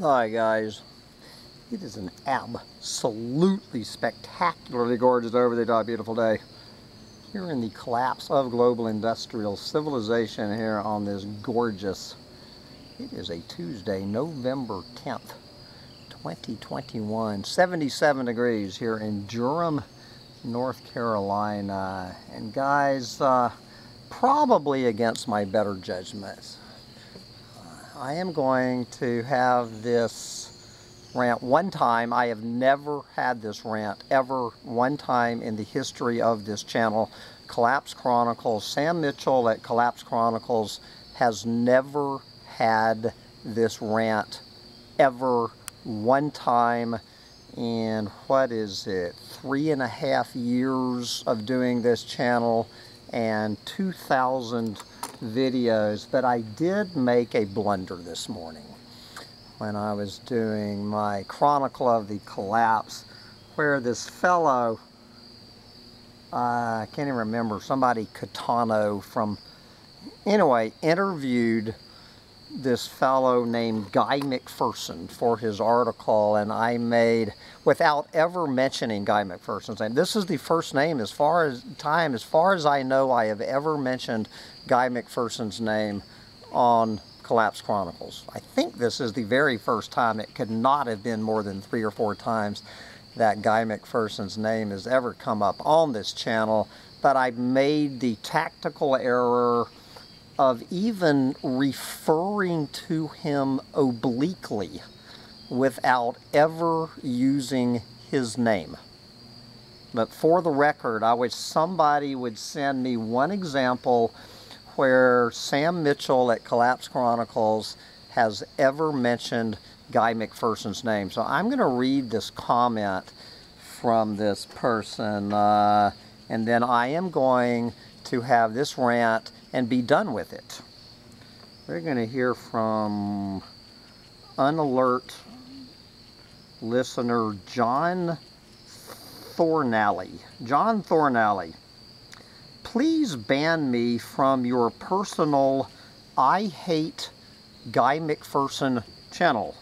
Hi guys, it is an absolutely spectacularly gorgeous over the top beautiful day. Here in the collapse of global industrial civilization here on this gorgeous, it is a Tuesday, November 10th, 2021, 77 degrees here in Durham, North Carolina. And guys, uh, probably against my better judgment, I am going to have this rant one time. I have never had this rant ever one time in the history of this channel. Collapse Chronicles, Sam Mitchell at Collapse Chronicles has never had this rant ever one time in what is it, three and a half years of doing this channel and 2,000 videos, but I did make a blunder this morning when I was doing my Chronicle of the Collapse, where this fellow, uh, I can't even remember, somebody Catano from, anyway, interviewed this fellow named Guy McPherson for his article, and I made, without ever mentioning Guy McPherson's name, this is the first name as far as time, as far as I know, I have ever mentioned Guy McPherson's name on Collapse Chronicles. I think this is the very first time, it could not have been more than three or four times that Guy McPherson's name has ever come up on this channel, but I made the tactical error of even referring to him obliquely without ever using his name. But for the record, I wish somebody would send me one example where Sam Mitchell at Collapse Chronicles has ever mentioned Guy McPherson's name. So I'm going to read this comment from this person, uh, and then I am going to have this rant and be done with it. We're going to hear from unalert listener John Thornalley. John Thornalley, please ban me from your personal I hate Guy McPherson channel.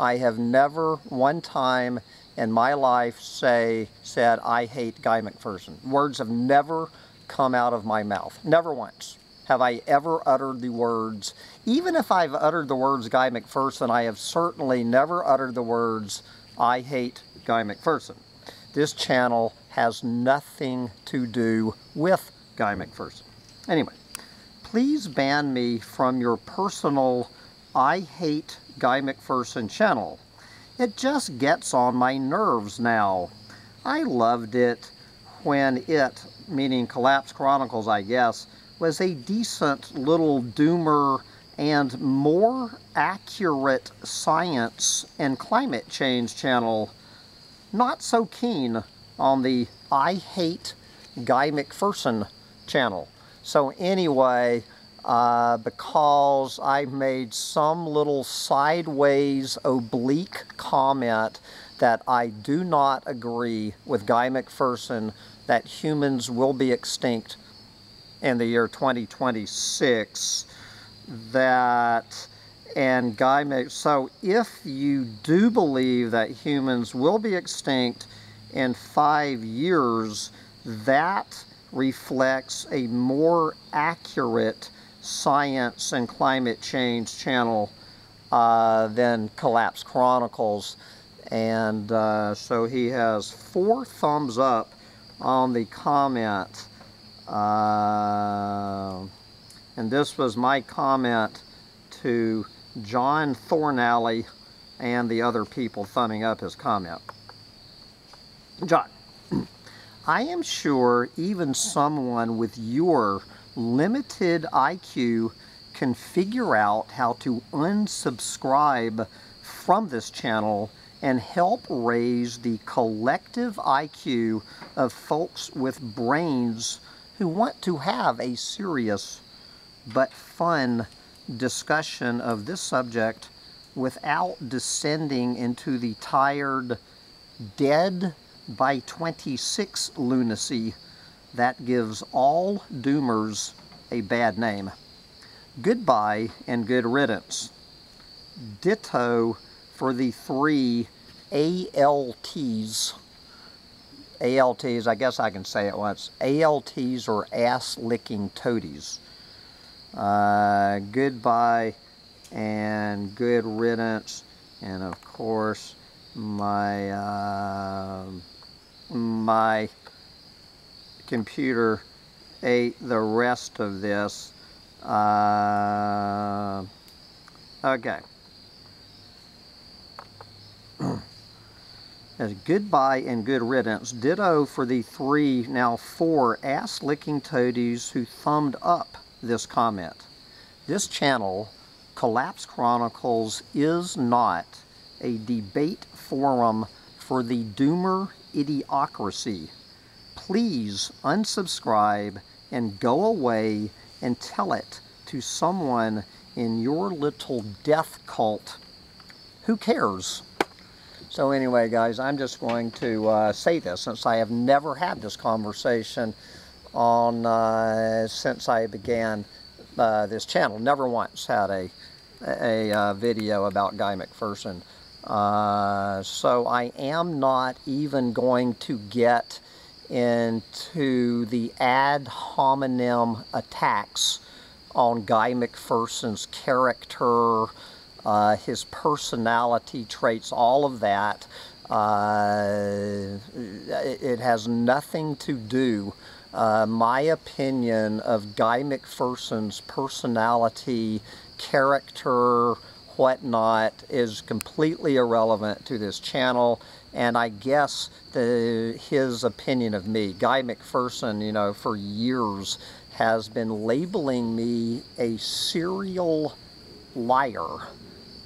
I have never one time in my life say said I hate Guy McPherson. Words have never come out of my mouth. Never once have I ever uttered the words, even if I've uttered the words Guy McPherson, I have certainly never uttered the words, I hate Guy McPherson. This channel has nothing to do with Guy McPherson. Anyway, please ban me from your personal I hate Guy McPherson channel. It just gets on my nerves now. I loved it when it, meaning Collapse Chronicles, I guess, was a decent little doomer and more accurate science and climate change channel. Not so keen on the I Hate Guy McPherson channel. So anyway, uh, because I made some little sideways oblique comment that I do not agree with Guy McPherson that humans will be extinct in the year 2026 that and Guy makes so if you do believe that humans will be extinct in five years that reflects a more accurate science and climate change channel uh, than Collapse Chronicles. And uh, so he has four thumbs up on the comment uh, and this was my comment to John Thornalley and the other people thumbing up his comment. John, I am sure even someone with your limited IQ can figure out how to unsubscribe from this channel and help raise the collective IQ of folks with brains who want to have a serious but fun discussion of this subject without descending into the tired, dead by 26 lunacy that gives all doomers a bad name. Goodbye and good riddance. Ditto for the three ALTs. ALTs, I guess I can say it once. ALTs or ass-licking toadies. Uh, goodbye and good riddance. And of course, my uh, my computer ate the rest of this. Uh, okay. As goodbye and good riddance. Ditto for the three, now four, ass-licking toadies who thumbed up this comment. This channel, Collapse Chronicles, is not a debate forum for the doomer idiocracy. Please unsubscribe and go away and tell it to someone in your little death cult. Who cares? So anyway, guys, I'm just going to uh, say this since I have never had this conversation on uh, since I began uh, this channel. Never once had a a, a uh, video about Guy McPherson. Uh, so I am not even going to get into the ad hominem attacks on Guy McPherson's character, uh, his personality traits, all of that. Uh, it, has nothing to do, uh, my opinion of Guy McPherson's personality, character, whatnot is completely irrelevant to this channel and I guess the, his opinion of me. Guy McPherson, you know, for years has been labeling me a serial liar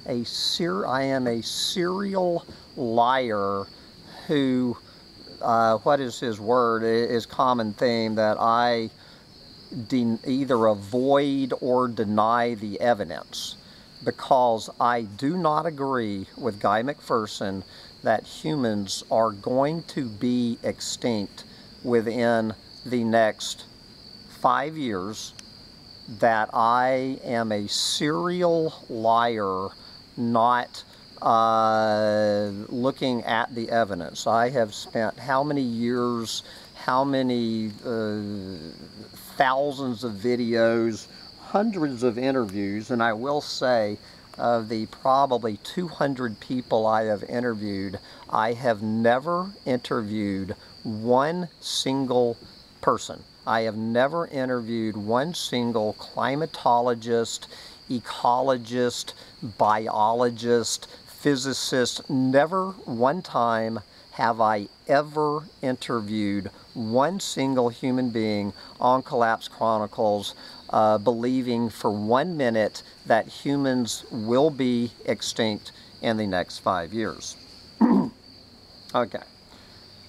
a ser I am a serial liar who, uh, what is his word, is common theme that I either avoid or deny the evidence because I do not agree with Guy McPherson that humans are going to be extinct within the next five years, that I am a serial liar not uh, looking at the evidence. I have spent how many years, how many uh, thousands of videos, hundreds of interviews, and I will say of the probably 200 people I have interviewed, I have never interviewed one single person. I have never interviewed one single climatologist, ecologist, biologist, physicist. Never one time have I ever interviewed one single human being on Collapse Chronicles uh, believing for one minute that humans will be extinct in the next five years. okay.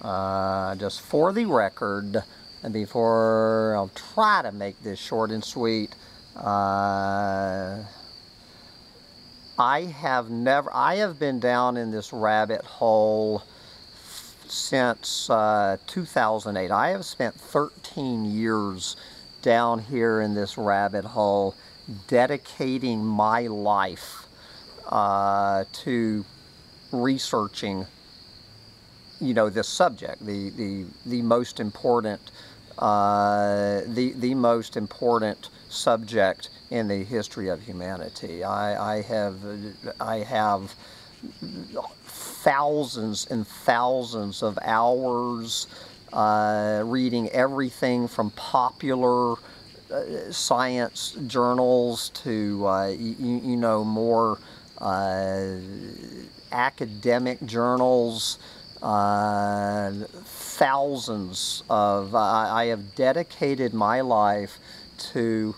Uh, just for the record, and before I'll try to make this short and sweet, uh, I have never, I have been down in this rabbit hole since uh, 2008. I have spent 13 years down here in this rabbit hole dedicating my life uh, to researching you know this subject the the the most important uh, the the most important subject in the history of humanity. I, I have I have thousands and thousands of hours uh, reading everything from popular uh, science journals to, uh, you, know, more uh, academic journals, uh, thousands of, I have dedicated my life to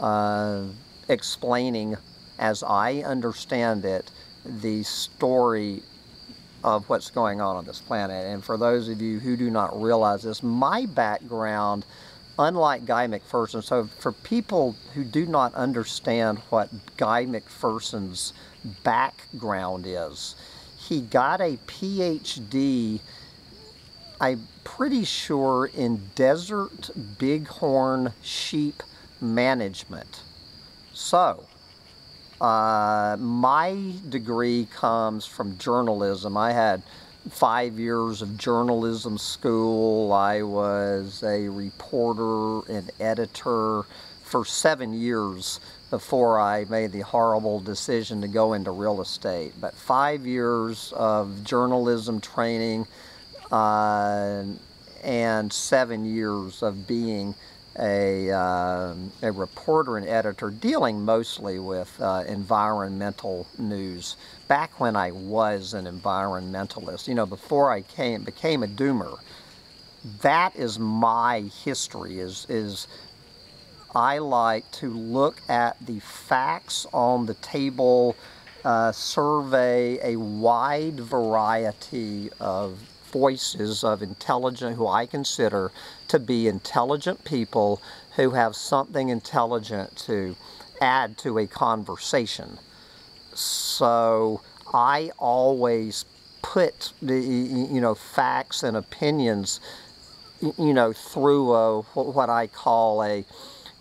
uh, explaining as I understand it the story of what's going on on this planet. And for those of you who do not realize this, my background, unlike Guy McPherson, so for people who do not understand what Guy McPherson's background is, he got a PhD, I'm pretty sure, in desert bighorn sheep management. So, Uh, my degree comes from journalism. I had five years of journalism school. I was a reporter and editor for seven years before I made the horrible decision to go into real estate. But five years of journalism training uh, and seven years of being a, uh, a reporter and editor dealing mostly with uh, environmental news back when I was an environmentalist, you know, before I came became a doomer. That is my history is is I like to look at the facts on the table, uh, survey a wide variety of voices of intelligent, who I consider to be intelligent people who have something intelligent to add to a conversation. So I always put the, you know, facts and opinions, you know, through a, what I call a,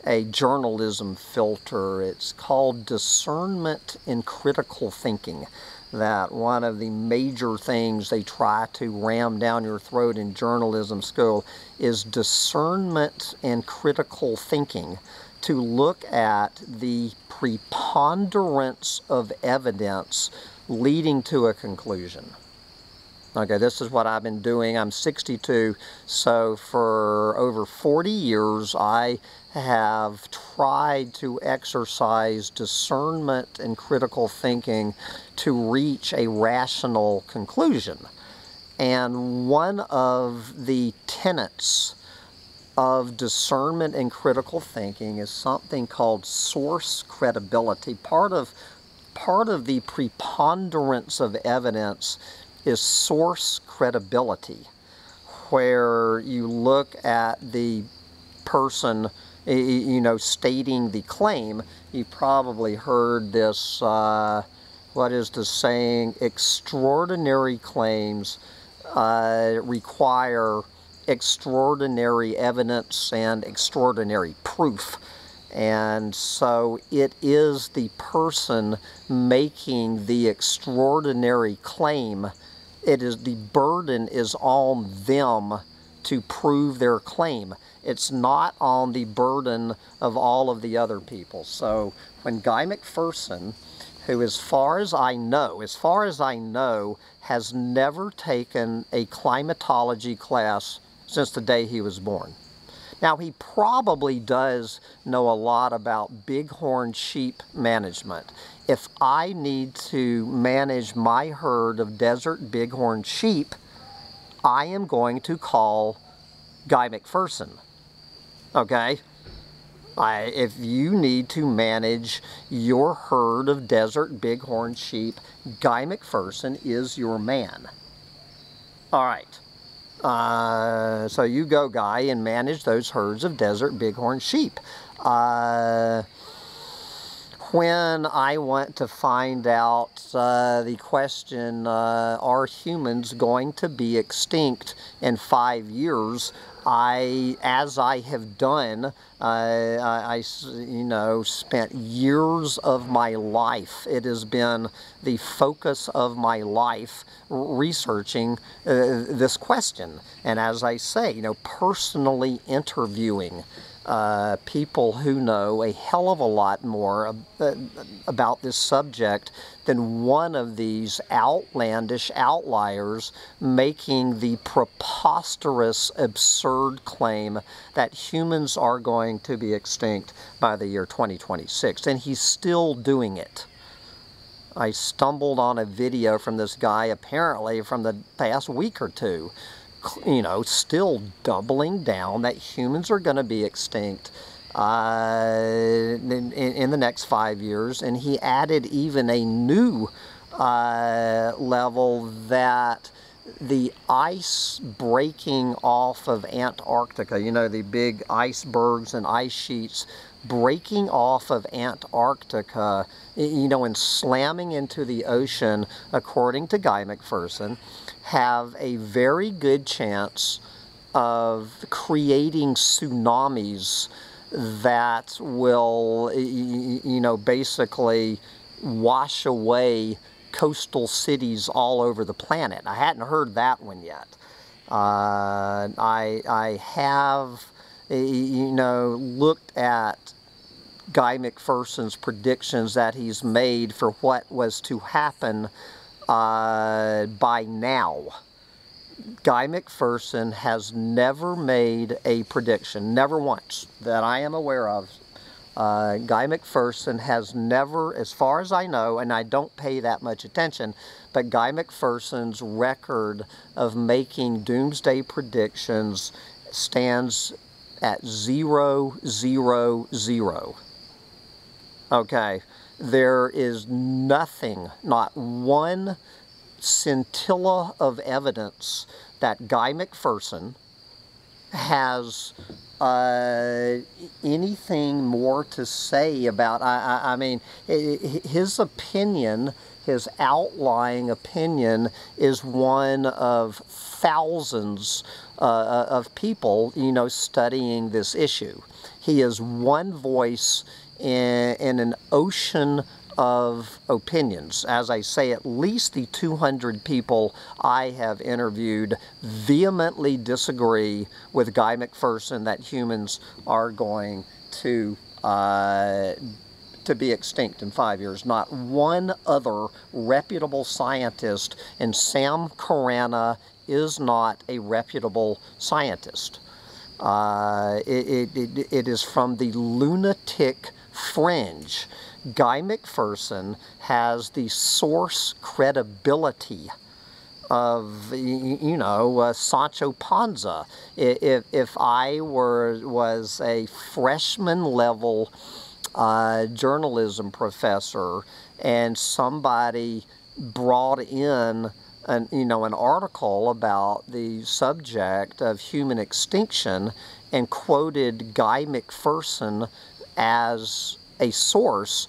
a journalism filter. It's called discernment in critical thinking that one of the major things they try to ram down your throat in journalism school is discernment and critical thinking to look at the preponderance of evidence leading to a conclusion. Okay, this is what I've been doing. I'm 62, so for over 40 years I have tried to exercise discernment and critical thinking to reach a rational conclusion. And one of the tenets of discernment and critical thinking is something called source credibility. Part of, part of the preponderance of evidence is source credibility, where you look at the person you know, stating the claim, you probably heard this, uh, what is the saying, extraordinary claims uh, require extraordinary evidence and extraordinary proof. And so it is the person making the extraordinary claim, it is the burden is on them to prove their claim. It's not on the burden of all of the other people. So when Guy McPherson, who as far as I know, as far as I know, has never taken a climatology class since the day he was born. Now he probably does know a lot about bighorn sheep management. If I need to manage my herd of desert bighorn sheep, I am going to call Guy McPherson. Okay? I, if you need to manage your herd of desert bighorn sheep, Guy McPherson is your man. All right. Uh, so you go, Guy, and manage those herds of desert bighorn sheep. Uh, when I want to find out uh, the question, uh, are humans going to be extinct in five years? I, as I have done, uh, I, you know, spent years of my life. It has been the focus of my life researching uh, this question. And as I say, you know, personally interviewing uh, people who know a hell of a lot more about this subject than one of these outlandish outliers making the preposterous, absurd claim that humans are going to be extinct by the year 2026. And he's still doing it. I stumbled on a video from this guy apparently from the past week or two you know, still doubling down that humans are going to be extinct uh, in, in, the next five years. And he added even a new uh, level that the ice breaking off of Antarctica, you know, the big icebergs and ice sheets breaking off of Antarctica, you know, and slamming into the ocean, according to Guy McPherson, have a very good chance of creating tsunamis that will, you know, basically wash away coastal cities all over the planet. I hadn't heard that one yet. Uh, I, I have, you know, looked at Guy McPherson's predictions that he's made for what was to happen uh, by now. Guy McPherson has never made a prediction, never once, that I am aware of. Uh, Guy McPherson has never, as far as I know, and I don't pay that much attention, but Guy McPherson's record of making doomsday predictions stands at zero, zero, zero. Okay, there is nothing, not one scintilla of evidence that Guy McPherson has uh, anything more to say about, I, I, I mean, his opinion, his outlying opinion is one of thousands uh, uh, of people, you know, studying this issue. He is one voice in, in an ocean of opinions. As I say, at least the 200 people I have interviewed vehemently disagree with Guy McPherson that humans are going to uh, to be extinct in five years. Not one other reputable scientist, and Sam Carana is not a reputable scientist. Uh, it, it, it is from the lunatic fringe. Guy McPherson has the source credibility of, you know, uh, Sancho Panza. If, if I were was a freshman level uh, journalism professor and somebody brought in an, you know, an article about the subject of human extinction and quoted Guy McPherson as a source,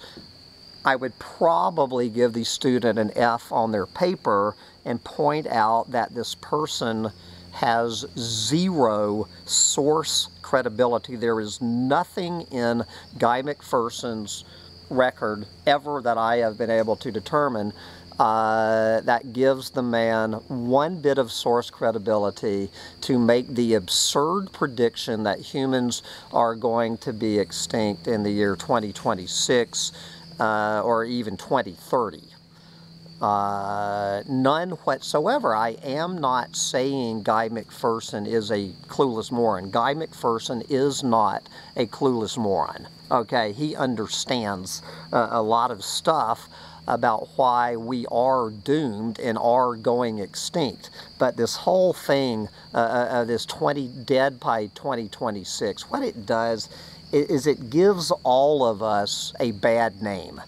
I would probably give the student an F on their paper and point out that this person has zero source credibility. There is nothing in Guy McPherson's record ever that I have been able to determine uh, that gives the man one bit of source credibility to make the absurd prediction that humans are going to be extinct in the year 2026 uh, or even 2030. Uh, none whatsoever. I am not saying Guy McPherson is a clueless moron. Guy McPherson is not a clueless moron. Okay, he understands uh, a lot of stuff about why we are doomed and are going extinct. But this whole thing, uh, uh, this 20 dead by 2026, what it does is it gives all of us a bad name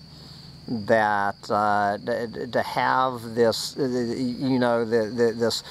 that uh, to have this, uh, you know, the, the, this,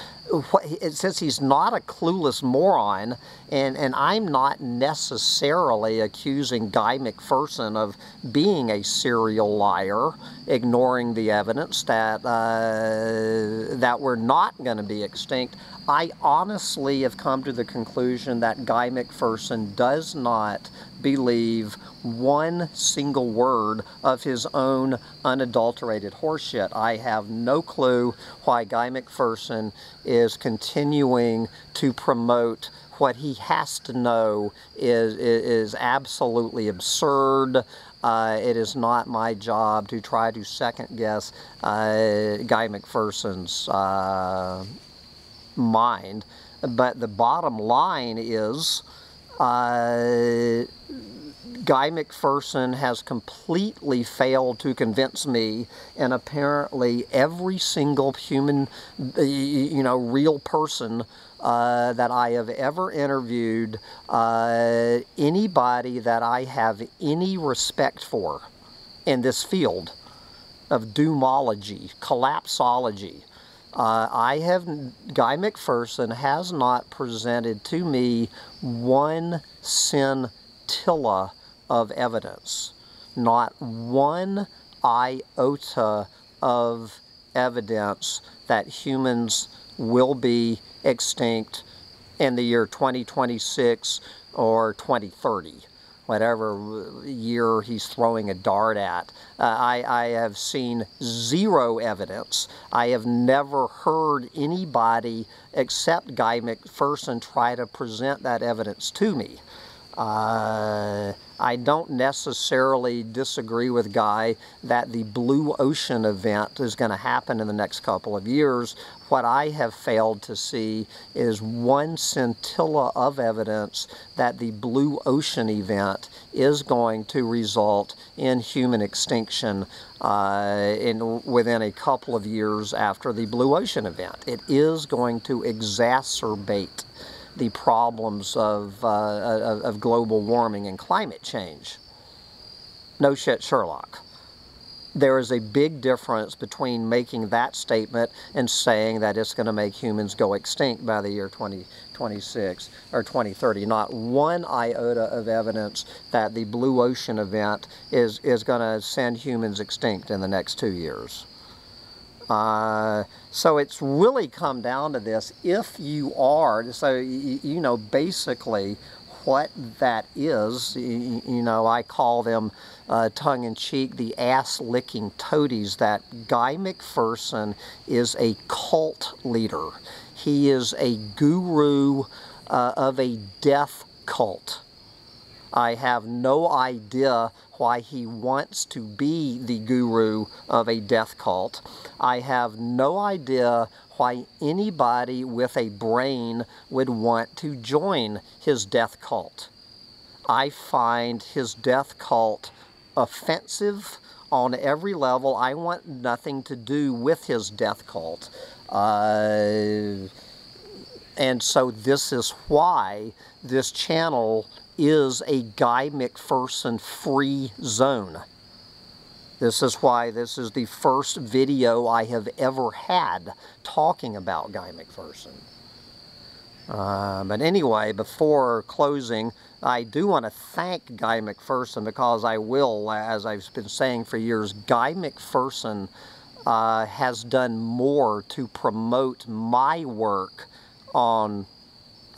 it says he's not a clueless moron, and, and I'm not necessarily accusing Guy McPherson of being a serial liar, ignoring the evidence that, uh, that we're not going to be extinct. I honestly have come to the conclusion that Guy McPherson does not believe one single word of his own unadulterated horseshit. I have no clue why Guy McPherson is continuing to promote what he has to know is, is, absolutely absurd. Uh, it is not my job to try to second guess uh, Guy McPherson's uh, mind. But the bottom line is uh, Guy McPherson has completely failed to convince me, and apparently every single human, you know, real person uh, that I have ever interviewed, uh, anybody that I have any respect for in this field of doomology, collapsology, uh, I have, Guy McPherson has not presented to me one scintilla of evidence, not one iota of evidence that humans will be extinct in the year 2026 or 2030 whatever year he's throwing a dart at. Uh, I, I have seen zero evidence. I have never heard anybody except Guy McPherson try to present that evidence to me. Uh, I don't necessarily disagree with Guy that the Blue Ocean event is going to happen in the next couple of years. What I have failed to see is one scintilla of evidence that the Blue Ocean event is going to result in human extinction uh, in, within a couple of years after the Blue Ocean event. It is going to exacerbate the problems of, uh, of, of global warming and climate change. No shit, Sherlock there is a big difference between making that statement and saying that it's going to make humans go extinct by the year 2026 or 2030. Not one iota of evidence that the Blue Ocean event is, is going to send humans extinct in the next two years. Uh, so it's really come down to this. If you are, so you, you know, basically what that is, you, you know, I call them uh, tongue-in-cheek the ass-licking toadies, that Guy McPherson is a cult leader. He is a guru uh, of a death cult. I have no idea why he wants to be the guru of a death cult. I have no idea why anybody with a brain would want to join his death cult. I find his death cult offensive on every level. I want nothing to do with his death cult. Uh, and so this is why this channel is a Guy McPherson free zone. This is why this is the first video I have ever had talking about Guy McPherson. Uh, but anyway, before closing, I do want to thank Guy McPherson because I will, as I've been saying for years, Guy McPherson uh, has done more to promote my work on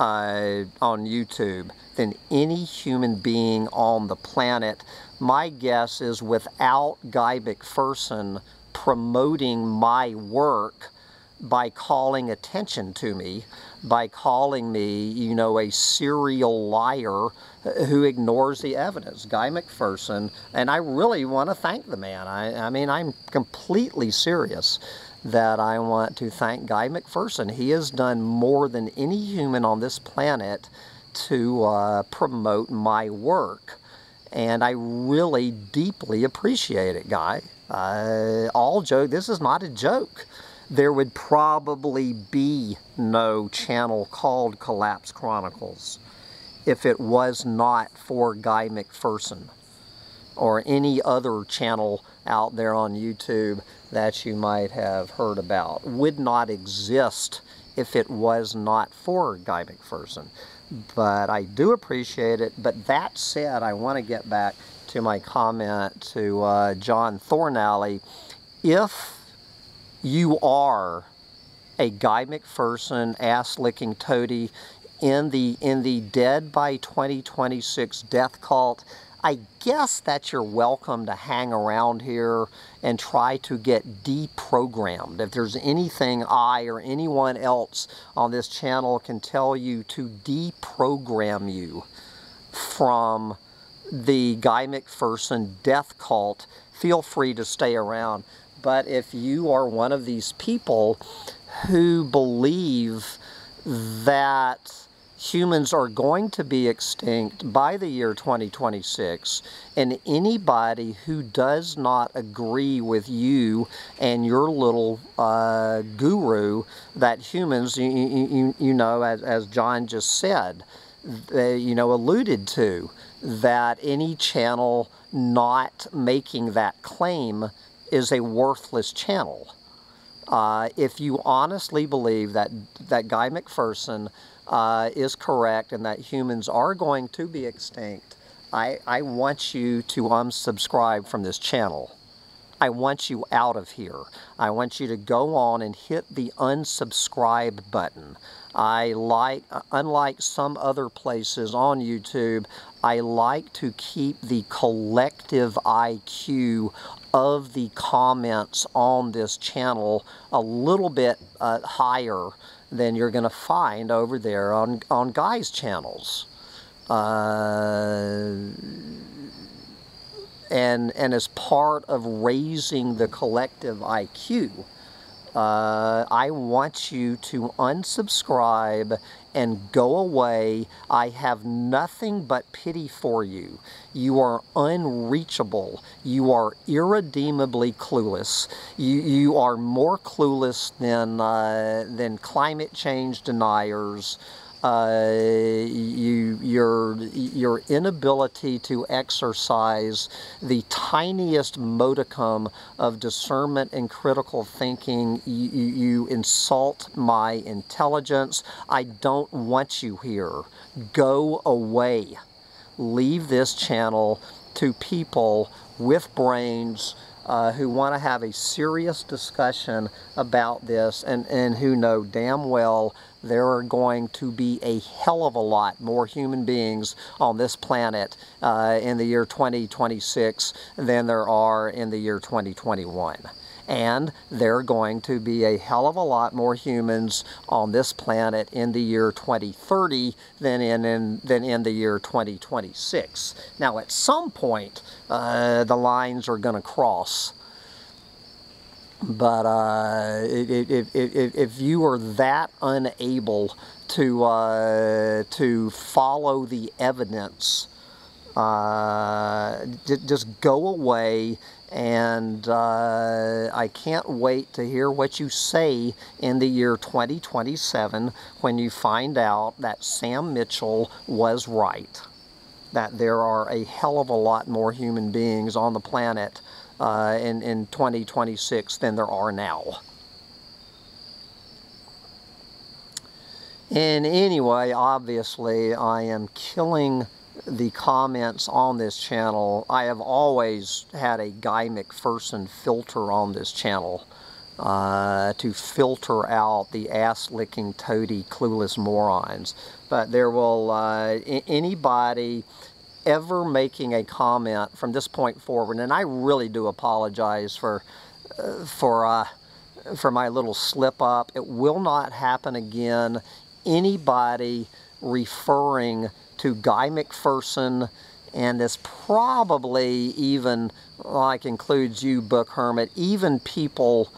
uh, on YouTube than any human being on the planet. My guess is without Guy McPherson promoting my work by calling attention to me, by calling me, you know, a serial liar who ignores the evidence. Guy McPherson, and I really want to thank the man. I, I mean, I'm completely serious that I want to thank Guy McPherson. He has done more than any human on this planet to uh, promote my work. And I really deeply appreciate it, Guy. Uh, all joke, this is not a joke. There would probably be no channel called Collapse Chronicles if it was not for Guy McPherson or any other channel out there on YouTube that you might have heard about. Would not exist if it was not for Guy McPherson but I do appreciate it. But that said, I want to get back to my comment to uh, John Thornalley. If you are a Guy McPherson ass-licking toady in the in the Dead by 2026 death cult, I guess that you're welcome to hang around here and try to get deprogrammed. If there's anything I or anyone else on this channel can tell you to deprogram you from the Guy McPherson death cult, feel free to stay around. But if you are one of these people who believe that humans are going to be extinct by the year 2026 and anybody who does not agree with you and your little uh, guru that humans you, you, you know as, as John just said uh, you know alluded to that any channel not making that claim is a worthless channel uh, if you honestly believe that that Guy McPherson uh, is correct and that humans are going to be extinct, I, I want you to unsubscribe from this channel. I want you out of here. I want you to go on and hit the unsubscribe button. I like, unlike some other places on YouTube, I like to keep the collective IQ of the comments on this channel a little bit uh, higher than you're going to find over there on, on Guy's channels. Uh, and, and as part of raising the collective IQ, uh, I want you to unsubscribe and go away. I have nothing but pity for you. You are unreachable. You are irredeemably clueless. You, you are more clueless than, uh, than climate change deniers, uh, you, your, your inability to exercise the tiniest modicum of discernment and critical thinking, you, you insult my intelligence. I don't want you here. Go away. Leave this channel to people with brains uh, who want to have a serious discussion about this and, and who know damn well there are going to be a hell of a lot more human beings on this planet uh, in the year 2026 than there are in the year 2021 and there are going to be a hell of a lot more humans on this planet in the year 2030 than in, in than in the year 2026. Now, at some point, uh, the lines are going to cross. But uh, if, if, if you are that unable to, uh, to follow the evidence, uh, just go away and uh, I can't wait to hear what you say in the year 2027 when you find out that Sam Mitchell was right. That there are a hell of a lot more human beings on the planet uh, in, in 2026 than there are now. And anyway, obviously, I am killing the comments on this channel, I have always had a Guy McPherson filter on this channel uh, to filter out the ass-licking, toady, clueless morons. But there will, uh, anybody ever making a comment from this point forward, and I really do apologize for, uh, for, uh, for my little slip up. It will not happen again. Anybody referring to Guy McPherson, and this probably even, like includes you, Book Hermit, even people,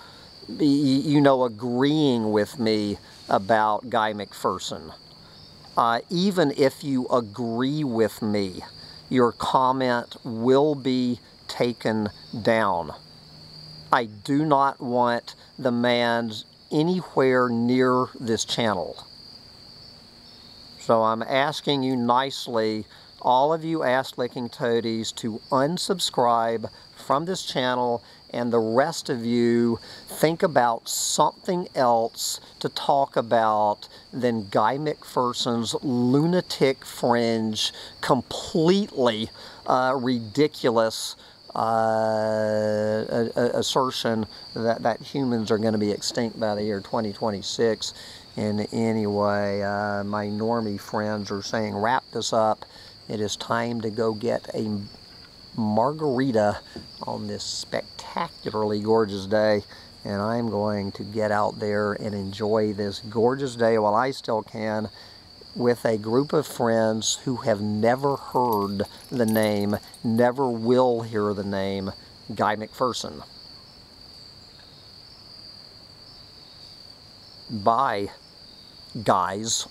you know, agreeing with me about Guy McPherson. Uh, even if you agree with me, your comment will be taken down. I do not want the man anywhere near this channel. So I'm asking you nicely, all of you ass-licking toadies, to unsubscribe from this channel and the rest of you think about something else to talk about than Guy McPherson's lunatic fringe, completely uh, ridiculous uh, assertion that, that humans are going to be extinct by the year 2026 in any way. Uh, my normie friends are saying, wrap this up. It is time to go get a margarita on this spectacularly gorgeous day. And I'm going to get out there and enjoy this gorgeous day while I still can with a group of friends who have never heard the name, never will hear the name, Guy McPherson. Bye guys